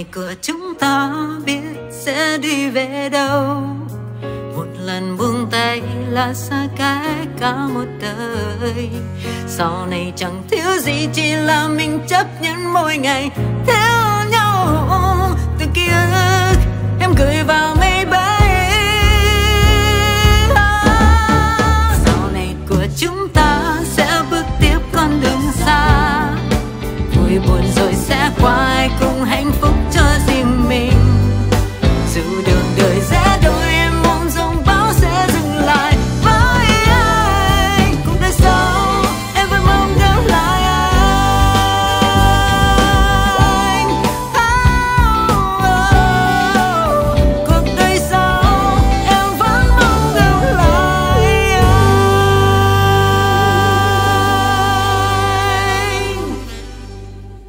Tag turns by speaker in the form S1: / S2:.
S1: ngày cửa chúng ta biết sẽ đi về đâu. Một lần buông tay là xa cách cả một đời. Sau này chẳng thiếu gì, chỉ là mình chấp nhận mỗi ngày. Theo nhau, từ kia em gửi vào máy bay. Sau này của chúng ta sẽ bước tiếp con đường xa. Vui buồn